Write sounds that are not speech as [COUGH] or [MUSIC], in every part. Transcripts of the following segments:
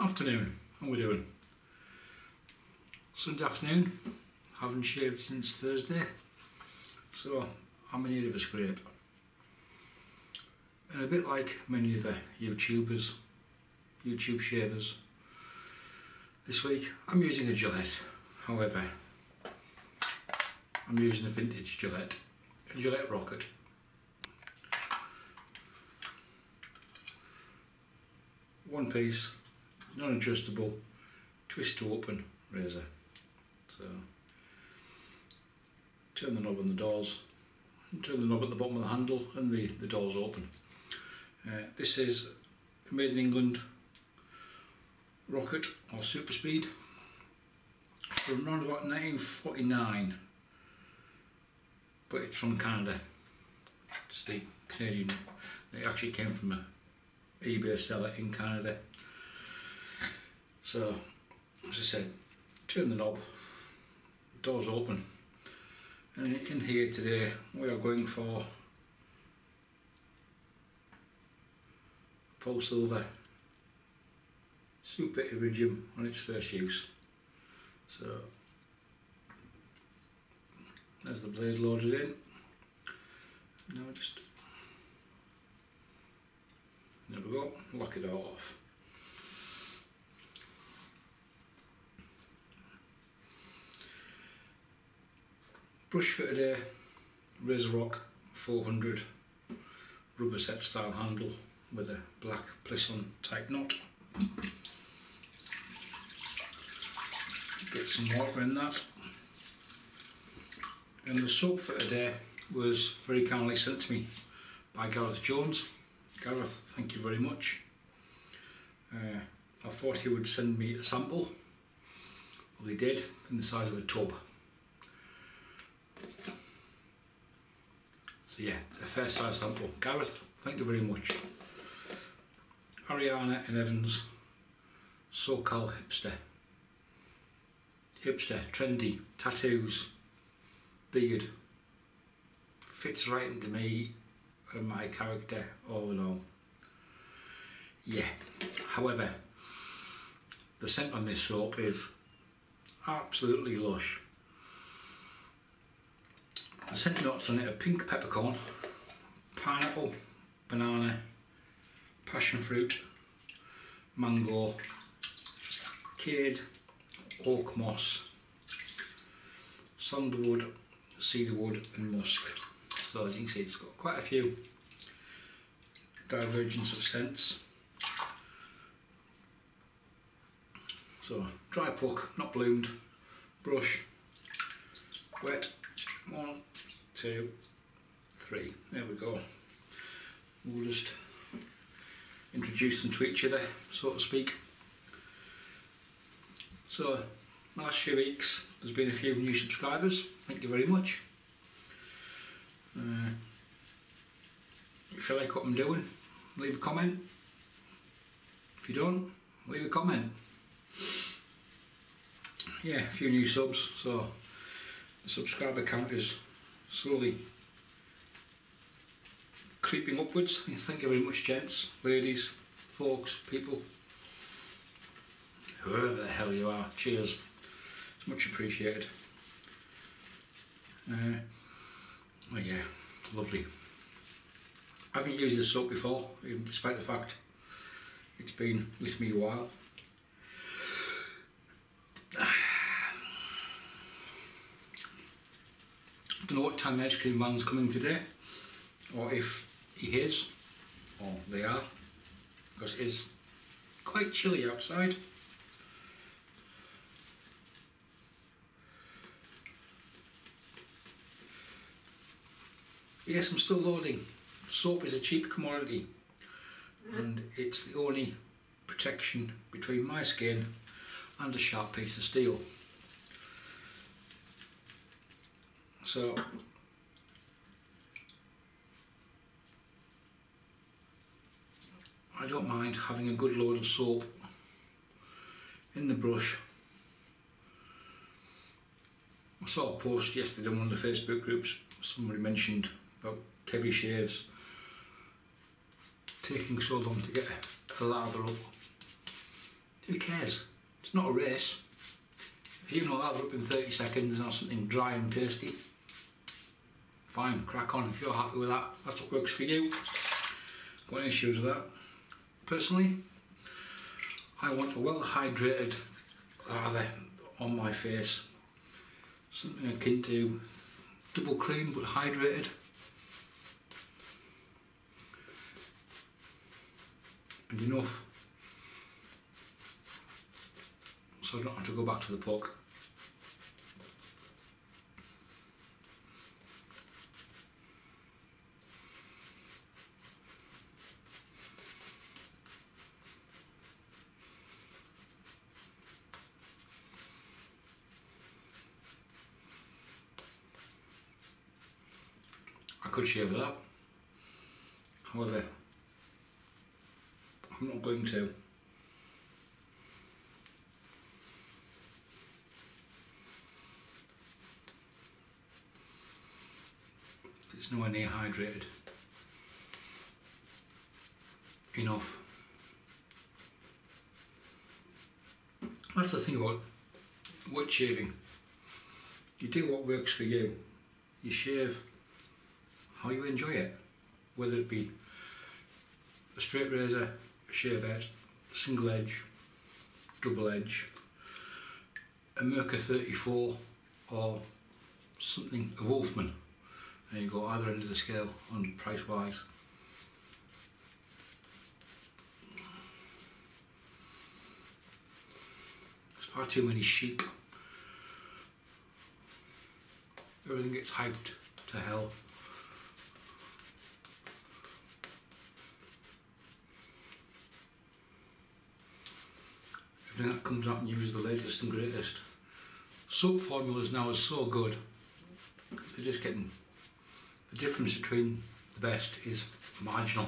Afternoon, how we doing? Sunday afternoon, haven't shaved since Thursday, so I'm in need of a scrape. And a bit like many other YouTubers, YouTube shavers, this week I'm using a Gillette, however, I'm using a vintage Gillette, a Gillette Rocket. One piece, non-adjustable, twist to open razor. So turn the knob on the doors, turn the knob at the bottom of the handle and the, the doors open. Uh, this is made in England rocket or super speed from around about 1949 but it's from Canada. It's the Canadian, it actually came from a eBay seller in Canada. So, as I said, turn the knob, doors open, and in here today we are going for Polsilver Super Iridium on its first use. So, there's the blade loaded in. Now just there we go, lock it all off. Brush for today, RazoRock 400 rubber set style handle with a black plisson type knot. Get some water in that. And the soap for today was very kindly sent to me by Gareth Jones. Gareth, thank you very much. Uh, I thought he would send me a sample. Well, he did, in the size of a tub. So yeah, a fair size sample. Gareth, thank you very much. Ariana and Evans, SoCal hipster. Hipster, trendy, tattoos, beard. Fits right into me and my character all in all. Yeah, however, the scent on this soap is absolutely lush. Scent notes on it are pink peppercorn, pineapple, banana, passion fruit, mango, cade, oak moss, sandalwood, cedarwood and musk. So as you can see it's got quite a few divergence of scents. So dry puck, not bloomed, brush, wet, one, two, three. There we go. We'll just introduce them to each other, so to speak. So, last few weeks there's been a few new subscribers. Thank you very much. Uh, if you like what I'm doing, leave a comment. If you don't, leave a comment. Yeah, a few new subs, so the subscriber count is slowly creeping upwards. [LAUGHS] Thank you very much, gents, ladies, folks, people, whoever the hell you are. Cheers. It's much appreciated. Uh, oh yeah, lovely. I haven't used this soap before, despite the fact it's been with me a while. Don't know what time the ice cream man's coming today, or if he is, or they are, because it is quite chilly outside. Yes, I'm still loading. Soap is a cheap commodity, and it's the only protection between my skin and a sharp piece of steel. So I don't mind having a good load of soap in the brush. I saw a post yesterday on one of the Facebook groups, somebody mentioned about Kevy shaves taking so long to get a lather up. who cares? It's not a race. If you know that up in 30 seconds and something dry and tasty, fine, crack on. If you're happy with that, that's what works for you. Got any issues with that? Personally, I want a well hydrated lather on my face. Something akin to double cream but hydrated. And enough. So I don't have to go back to the puck. I could shave that. However, I'm not going to. It's nowhere near hydrated enough. That's the thing about wet shaving. You do what works for you. You shave how you enjoy it, whether it be a straight razor, a Shavette, single edge, double edge, a Merkur 34 or something, a Wolfman. There you go, either end of the scale on price wise. There's far too many sheep. Everything gets hyped to hell. Everything that comes out and uses the latest and greatest. Soap formulas now are so good. They're just getting the difference between the best is marginal.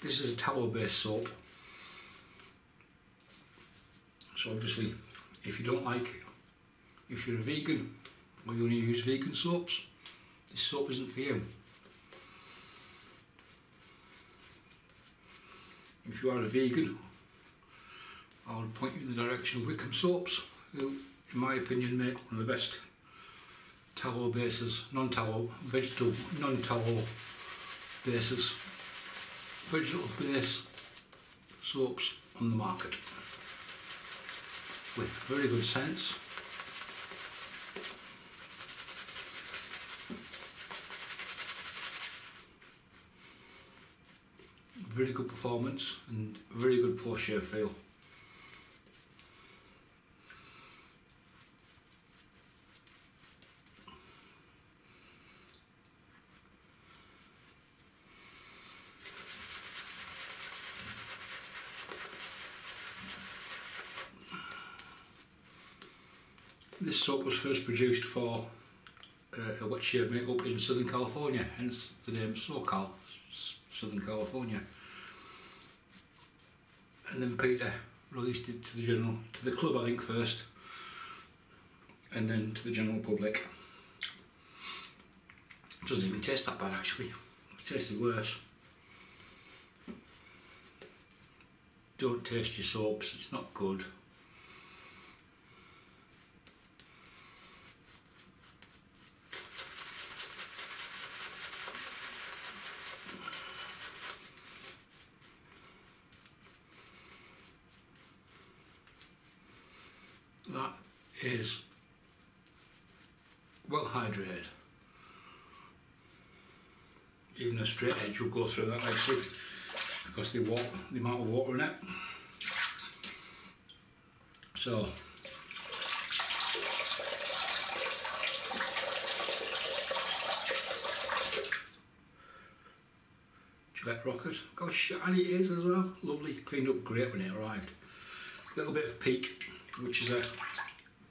This is a tallow based soap. So obviously if you don't like it. if you're a vegan or you only use vegan soaps, this soap isn't for you. If you are a vegan, I would point you in the direction of Wickham Soaps, who, in my opinion, make one of the best tallow bases, non-tallow, vegetable, non-tallow bases, vegetable base soaps on the market with very good sense. Very good performance and very good post shave feel. This soap was first produced for uh, a wet shave makeup in Southern California, hence the name SoCal, Southern California. And then Peter released it to the general, to the club I think first, and then to the general public. It doesn't even taste that bad actually. It tasted worse. Don't taste your soaps, it's not good. That is well hydrated. Even a straight edge will go through that nicely because the water, the amount of water in it. So Gillette Rocket, got shiny is as well. Lovely, cleaned up great when it arrived. A little bit of Peek, which is a,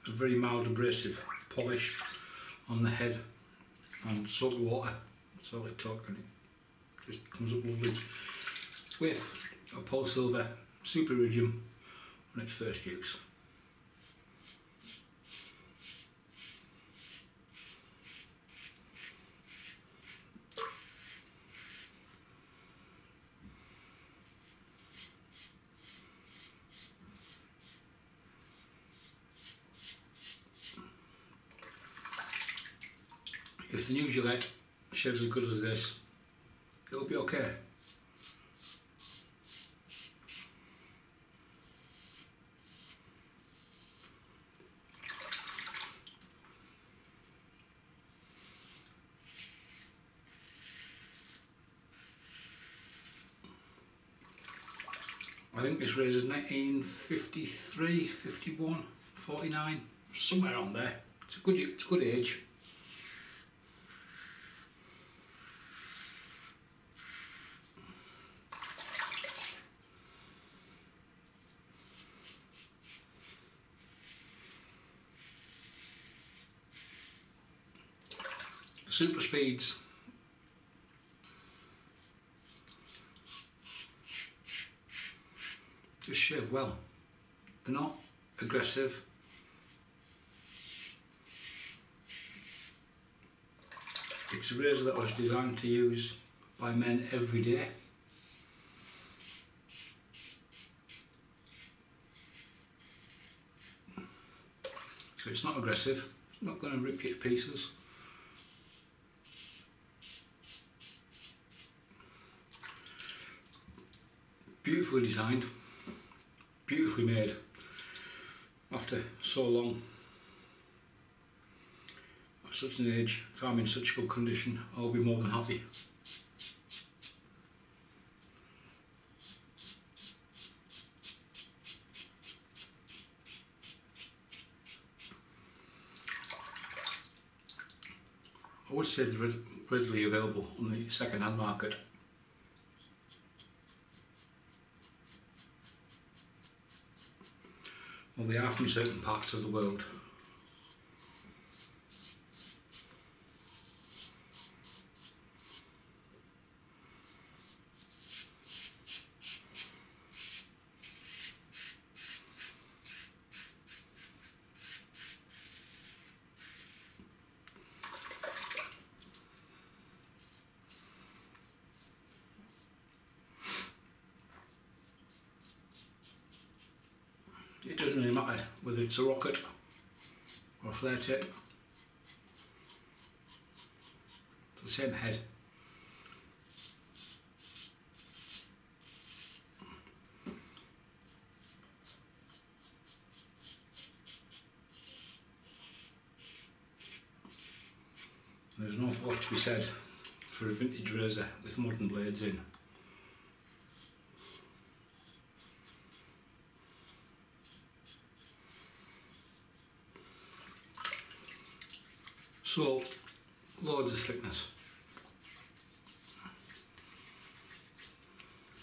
a very mild abrasive polish on the head and salty water. It took and it just comes up lovely with a Polsilver Super Iridium on its first use. The new Gillette shaves as good as this, it'll be okay. I think this razor's 1953, 51, 49, somewhere on there. It's a good, it's a good age. The super speeds just shave well. They're not aggressive. It's a razor that was designed to use by men every day. So it's not aggressive, it's not going to rip you to pieces. Beautifully designed beautifully made after so long. At such an age, if I'm in such good condition, I'll be more than happy. I would say they're readily available on the second-hand market. They are from certain parts of the world. It doesn't really matter whether it's a rocket or a flare tip. It's the same head. There's an awful lot to be said for a vintage razor with modern blades in. So, loads of slickness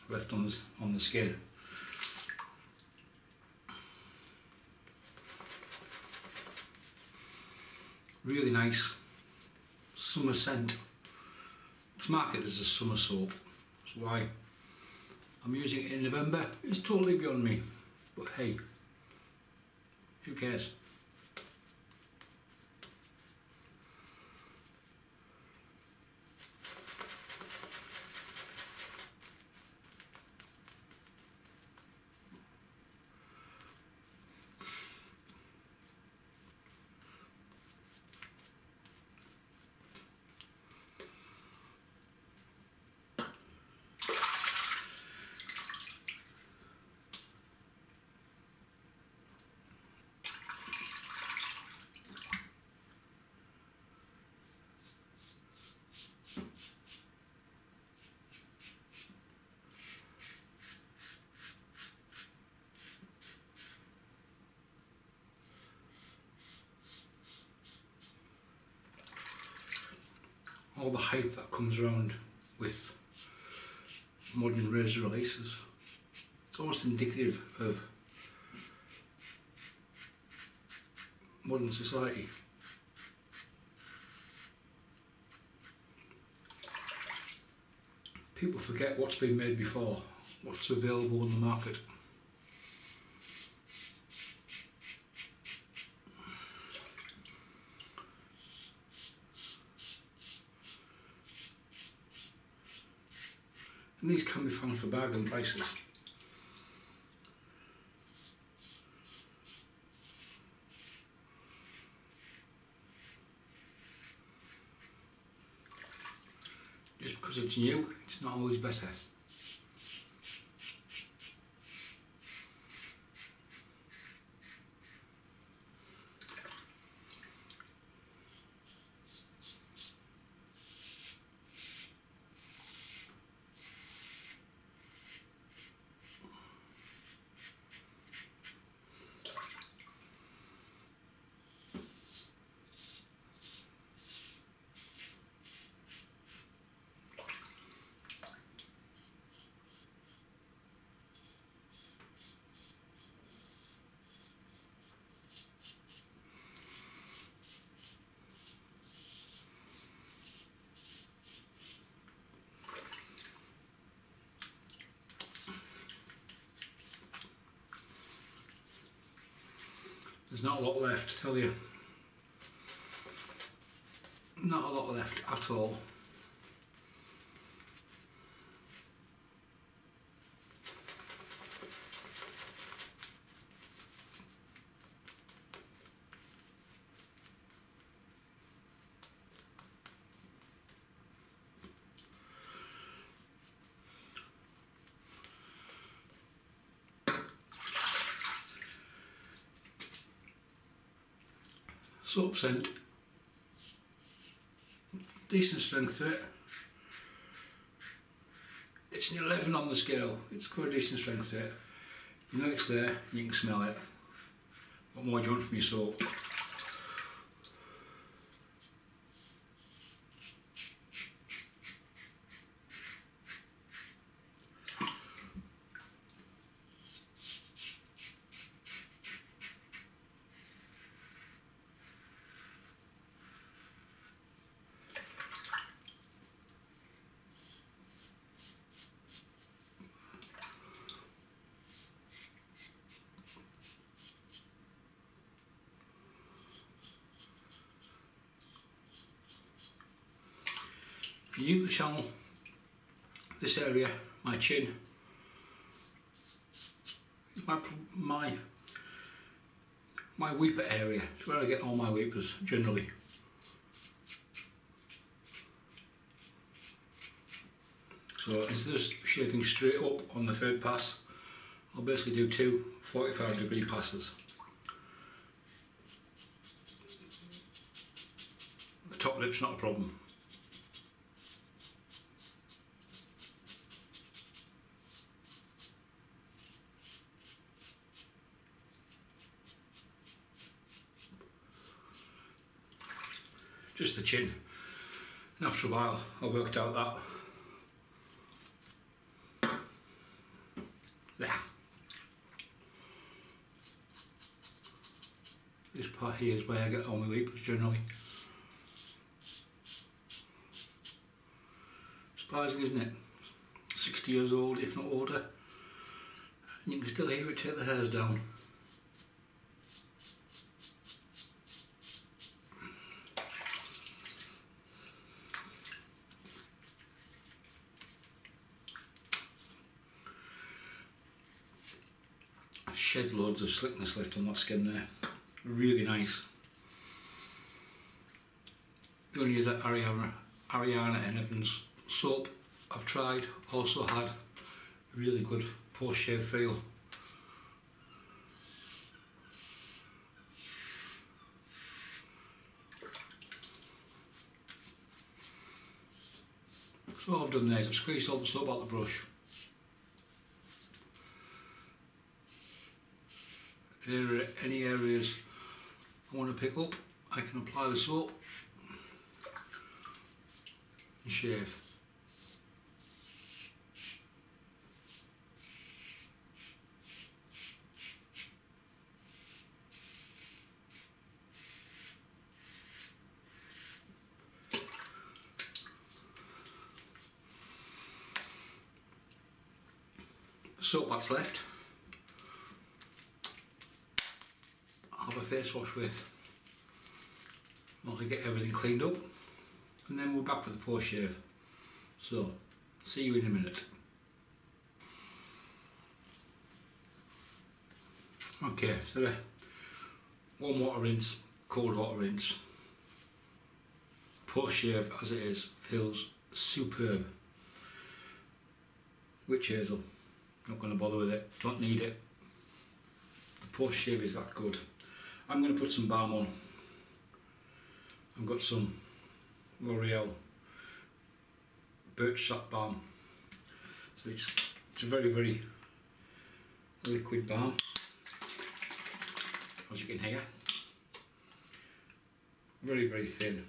left on the, on the skin. Really nice summer scent. It's marketed as a summer soap. That's why I'm using it in November. It's totally beyond me. But hey, who cares? All the hype that comes around with modern razor releases. It's almost indicative of modern society. People forget what's been made before, what's available in the market. And these can be found for bargain prices. Just because it's new, it's not always better. There's not a lot left, to tell you. Not a lot left at all. Soap scent. Decent strength to it. It's an 11 on the scale. It's quite a decent strength to it. You know it's there, you can smell it. What more do you want from your soap? If new to the channel, this area, my chin, is my my my weeper area. It's where I get all my weepers generally. So instead of shaving straight up on the third pass, I'll basically do two 45 degree passes. The top lip's not a problem. Just the chin. And after a while, I worked out that. Yeah. This part here is where I get all my weepers generally. Surprising, isn't it? 60 years old, if not older. And you can still hear it take the hairs down. Loads of slickness left on that skin there. Really nice. The only other Ariana, Ariana and Evans soap I've tried also had really good post shave feel. So all I've done there is I've squeezed all the soap out the brush any areas I want to pick up, I can apply the soap and shave. soap that's left a with while I get everything cleaned up and then we're back for the post shave. So, see you in a minute. Okay, so the warm water rinse, cold water rinse. Post shave as it is feels superb. witch hazel. Not going to bother with it. Don't need it. The post shave is that good. I'm going to put some balm on. I've got some L'Oreal birch sap balm. So it's it's a very very liquid balm, as you can hear. Very very thin.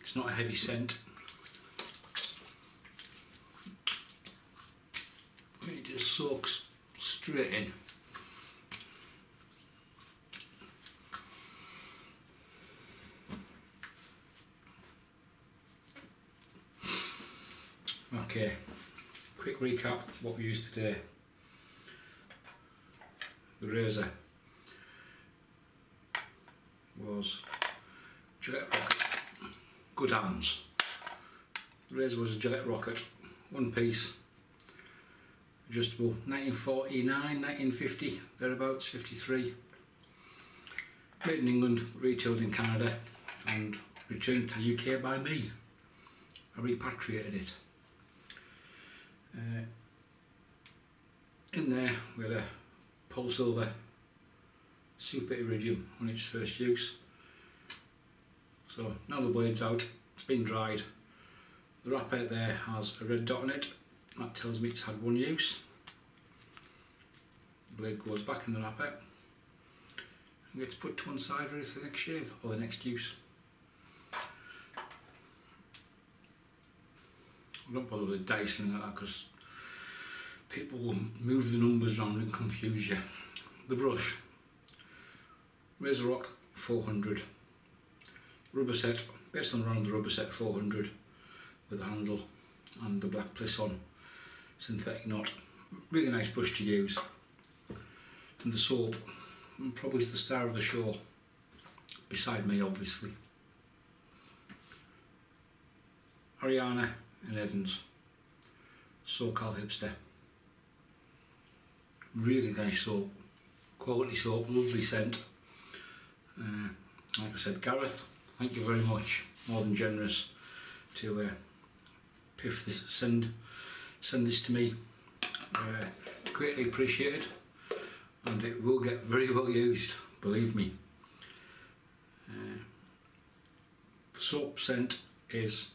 It's not a heavy scent. It just soaks straight in. Okay, uh, quick recap what we used today. The razor was Gillette Rocket, good hands. The razor was a Gillette Rocket, one piece, adjustable, 1949, 1950, thereabouts, 53. Made in England, retailed in Canada, and returned to the UK by me. I repatriated it. Uh, in there with a Polsilver Super Iridium on its first use. So now the blade's out, it's been dried. The wrapper there has a red dot on it, that tells me it's had one use. The blade goes back in the wrapper and gets put to one side ready for the next shave or the next use. Don't bother with the dice and like that because people will move the numbers around and confuse you. The brush, RazoRock 400, rubber set, based on around the rubber set 400 with a handle and the black Plisson synthetic knot. Really nice brush to use. And the soap, probably is the star of the show, beside me obviously. Ariana and Evans, SoCal Hipster. Really nice soap, quality soap, lovely scent. Uh, like I said, Gareth, thank you very much, more than generous to uh, piff this, send send this to me. Uh, greatly appreciated, and it will get very well used, believe me. Uh, soap scent is,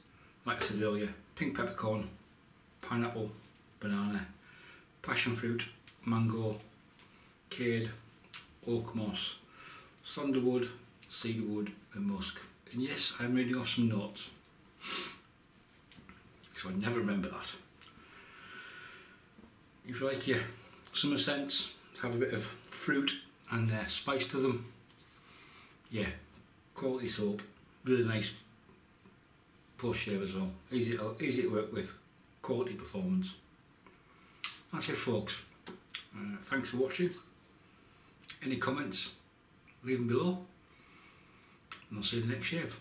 like I said earlier, pink peppercorn, pineapple, banana, passion fruit, mango, cade, oak moss, sandalwood, cedarwood, and musk. And yes, I'm reading off some notes. So I'd never remember that. If you like your summer scents, have a bit of fruit and uh, spice to them. Yeah, quality soap, really nice post shave as well. Easy to, easy to work with, quality performance. That's it folks. Uh, thanks for watching. Any comments, leave them below. And I'll see you the next shave.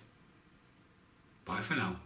Bye for now.